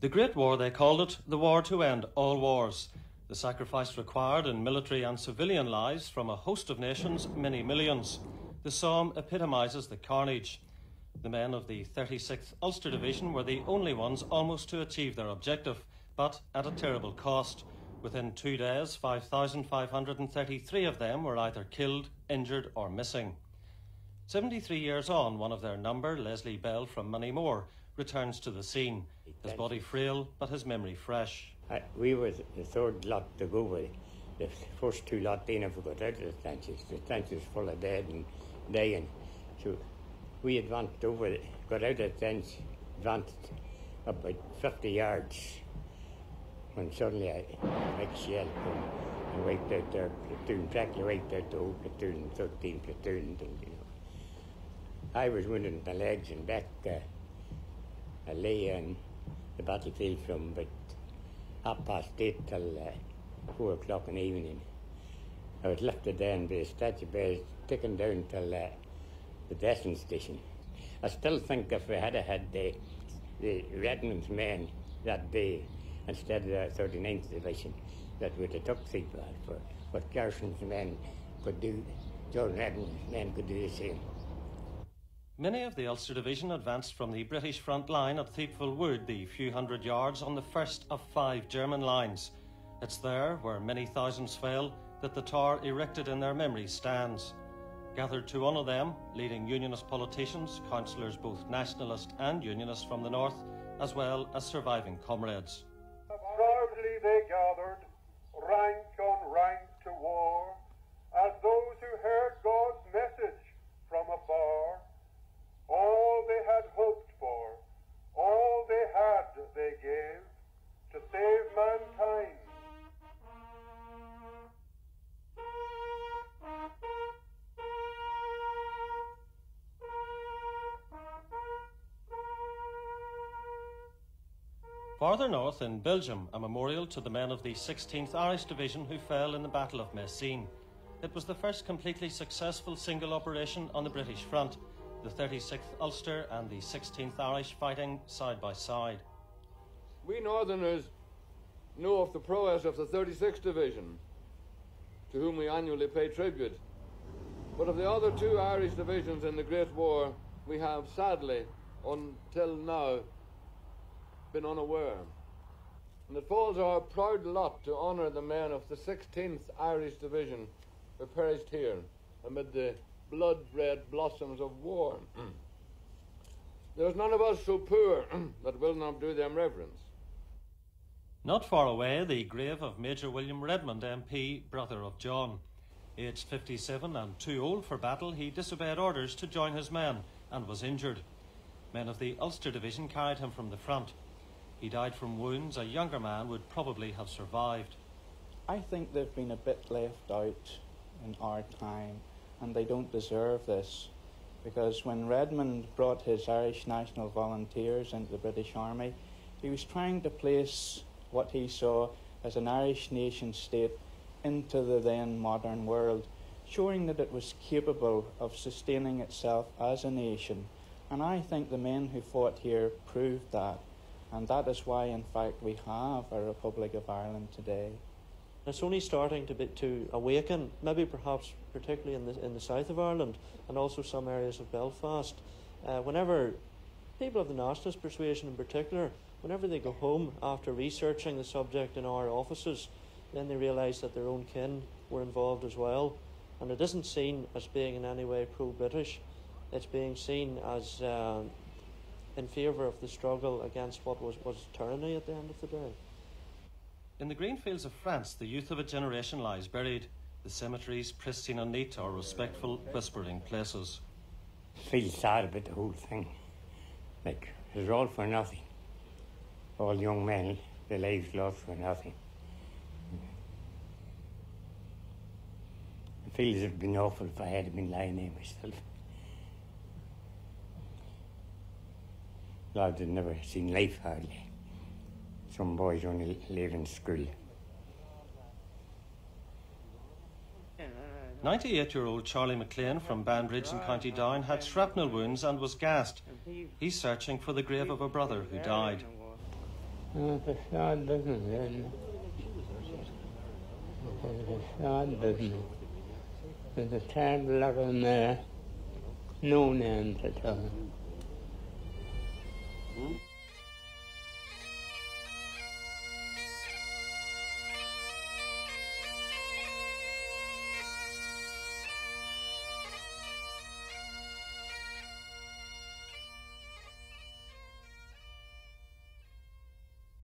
The Great War, they called it, the war to end all wars. The sacrifice required in military and civilian lives from a host of nations, many millions. The Somme epitomises the carnage. The men of the 36th Ulster Division were the only ones almost to achieve their objective, but at a terrible cost. Within two days, 5,533 of them were either killed, injured, or missing. 73 years on, one of their number, Leslie Bell from Moneymore, returns to the scene, his body frail but his memory fresh. I, we were the third lot to go with. The first two lot they never got out of the trenches. The trenches full of dead and dying. So we advanced over, got out of the trench, advanced about 50 yards when suddenly a big shell came and wiped out their platoon, practically wiped out the whole platoon, 13 platoons. And, you know. I was wounded in the legs and back. Uh, I lay in the battlefield from about half past eight till uh, four o'clock in the evening. I was lifted down by a stretcher bears, taken down till uh, the dressing station. I still think if we had had the, the Redmond's men that day instead of the 39th Division, that would have took Seagull for what Carson's men could do, John Redmond's men could do the same. Many of the Ulster Division advanced from the British front line at Thiepval Wood, the few hundred yards on the first of five German lines. It's there, where many thousands fell, that the tower erected in their memory stands. Gathered to honour them, leading Unionist politicians, councillors both nationalist and Unionist from the north, as well as surviving comrades. Proudly they gathered, rank on rank to war, as those who heard Farther north in Belgium, a memorial to the men of the 16th Irish Division who fell in the Battle of Messines. It was the first completely successful single operation on the British front, the 36th Ulster and the 16th Irish fighting side by side. We Northerners know of the prowess of the 36th Division, to whom we annually pay tribute. But of the other two Irish divisions in the Great War, we have sadly, until now, been unaware. And it falls our proud lot to honour the men of the 16th Irish Division who perished here amid the blood red blossoms of war. There's none of us so poor that will not do them reverence. Not far away, the grave of Major William Redmond, MP, brother of John. Aged 57 and too old for battle, he disobeyed orders to join his men and was injured. Men of the Ulster Division carried him from the front. He died from wounds a younger man would probably have survived. I think they've been a bit left out in our time, and they don't deserve this. Because when Redmond brought his Irish National Volunteers into the British Army, he was trying to place what he saw as an Irish nation state into the then modern world, showing that it was capable of sustaining itself as a nation. And I think the men who fought here proved that. And that is why, in fact, we have a Republic of Ireland today. It's only starting to be, to awaken, maybe perhaps particularly in the in the south of Ireland and also some areas of Belfast. Uh, whenever people of the nationalist persuasion, in particular, whenever they go home after researching the subject in our offices, then they realise that their own kin were involved as well, and it isn't seen as being in any way pro-British. It's being seen as uh, in favour of the struggle against what was, was tyranny at the end of the day. In the green fields of France, the youth of a generation lies buried. The cemeteries, pristine and neat, are respectful, whispering places. I Feel sad about the whole thing. Like, it was all for nothing. All young men, their lives lost for nothing. I feel as if it'd been awful if I had been lying there myself. Lads had never seen life hardly. Some boys only live in school. 98 year old Charlie McLean from Banbridge in County Down had shrapnel wounds and was gassed. He's searching for the grave of a brother who died. It's a sad business, isn't? It's a sad business. There's a terrible lot of them there. No names at all. Hmm?